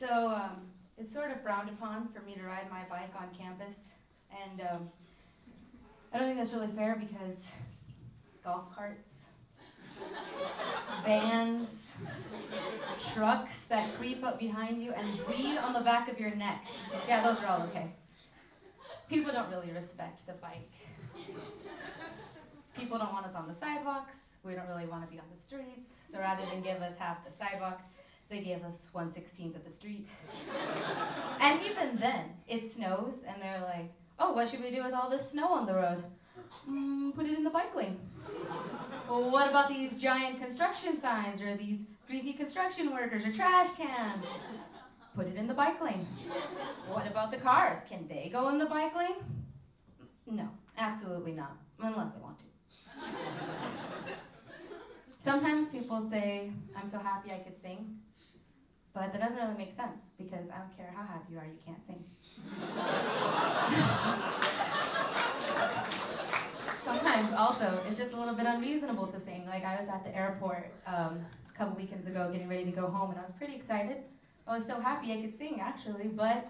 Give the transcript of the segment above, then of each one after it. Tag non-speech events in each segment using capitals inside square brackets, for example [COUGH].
So um, it's sort of frowned upon for me to ride my bike on campus, and um, I don't think that's really fair because golf carts, vans, trucks that creep up behind you and breathe on the back of your neck. Yeah, those are all okay. People don't really respect the bike. People don't want us on the sidewalks. We don't really want to be on the streets. So rather than give us half the sidewalk, they gave us 1 16th of the street. [LAUGHS] and even then, it snows, and they're like, oh, what should we do with all this snow on the road? Mm, put it in the bike lane. well, what about these giant construction signs or these greasy construction workers or trash cans? Put it in the bike lane. what about the cars? Can they go in the bike lane? No, absolutely not, unless they want to. [LAUGHS] Sometimes people say, I'm so happy I could sing. But that doesn't really make sense because I don't care how happy you are, you can't sing. Sometimes also it's just a little bit unreasonable to sing. Like I was at the airport um, a couple weekends ago getting ready to go home and I was pretty excited. I was so happy I could sing actually, but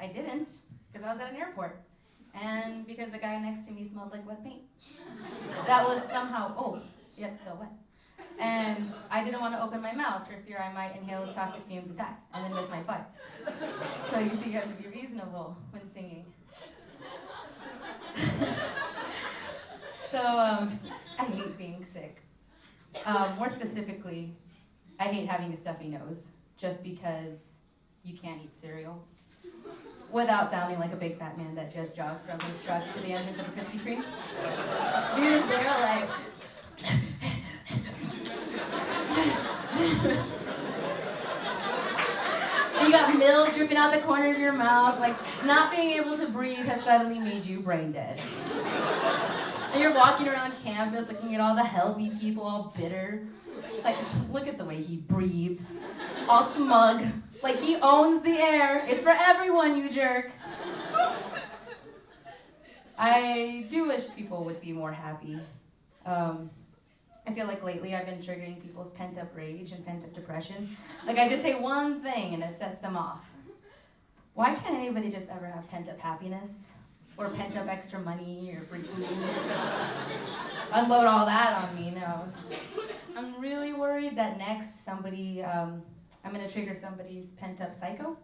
I didn't because I was at an airport. And because the guy next to me smelled like wet paint. that was somehow, oh, yet still wet. And I didn't want to open my mouth for fear I might inhale his toxic fumes and die, and then miss my flight. So you see, you have to be reasonable when singing. [LAUGHS] so um, I hate being sick. Um, more specifically, I hate having a stuffy nose just because you can't eat cereal without sounding like a big fat man that just jogged from his truck to the entrance of a Krispy Kreme. You're like, you got milk dripping out the corner of your mouth. Like, not being able to breathe has suddenly made you brain dead. And you're walking around campus looking at all the healthy people, all bitter. Like, look at the way he breathes. All smug. Like he owns the air. It's for everyone, you jerk. I do wish people would be more happy. Um, I feel like lately I've been triggering people's pent up rage and pent up depression. Like I just say one thing and it sets them off. Why can't anybody just ever have pent up happiness? Or pent up extra money or? Unload all that on me, no. I'm really worried that next somebody, um, I'm gonna trigger somebody's pent up psycho.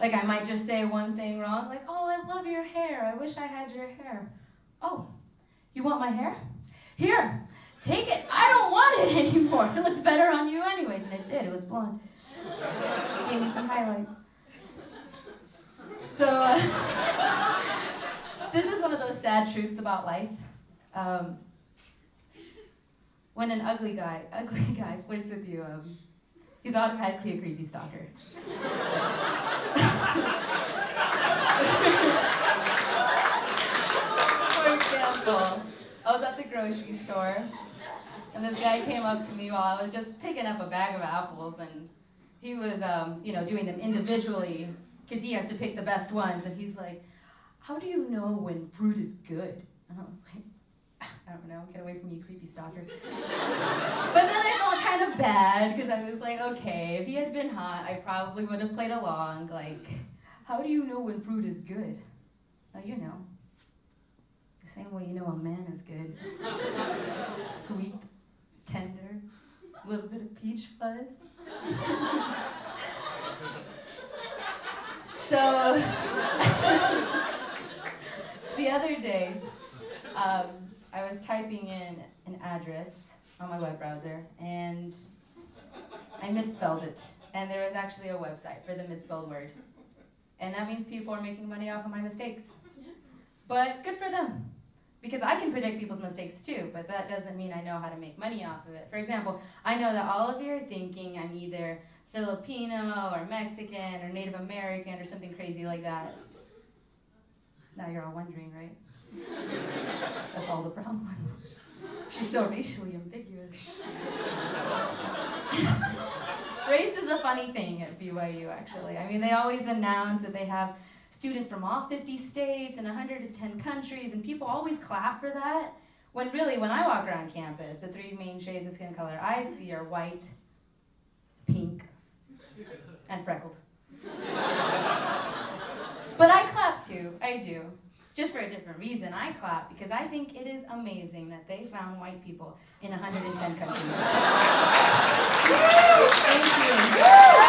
Like I might just say one thing wrong, like, oh, I love your hair. I wish I had your hair. Oh, you want my hair? Here, take it. I don't want it [LAUGHS] anymore. It looks better on you anyways. And it did. It was blonde. It Gave me some highlights. So, uh, [LAUGHS] this is one of those sad truths about life. Um, when an ugly guy, [LAUGHS] ugly guy flirts with you, um, he's automatically a creepy stalker. For example, I was at the grocery store, and this guy came up to me while I was just picking up a bag of apples, and he was, um, you know, doing them individually because he has to pick the best ones, and he's like, "How do you know when fruit is good?" And I was like, I don't know, get away from you, creepy stalker. [LAUGHS] but then I felt kind of bad because I was like, okay, if he had been hot, I probably would have played along. Like, how do you know when fruit is good? Now you know. The same way you know a man is good. [LAUGHS] Sweet, tender, a little bit of peach fuzz. [LAUGHS] so, [LAUGHS] the other day, um, I was typing in an address on my web browser and I misspelled it. And there was actually a website for the misspelled word. And that means people are making money off of my mistakes. But good for them. Because I can predict people's mistakes too, but that doesn't mean I know how to make money off of it. For example, I know that all of you are thinking I'm either Filipino or Mexican or Native American or something crazy like that. Now you're all wondering, right? [LAUGHS] That's all the brown ones. She's so racially ambiguous. [LAUGHS] Race is a funny thing at BYU, actually. I mean, they always announce that they have students from all 50 states and 110 countries, and people always clap for that. When really, when I walk around campus, the three main shades of skin color I see are white, pink, and freckled. [LAUGHS] but I clap too, I do. Just for a different reason, I clap because I think it is amazing that they found white people in 110 countries. [LAUGHS] Thank you.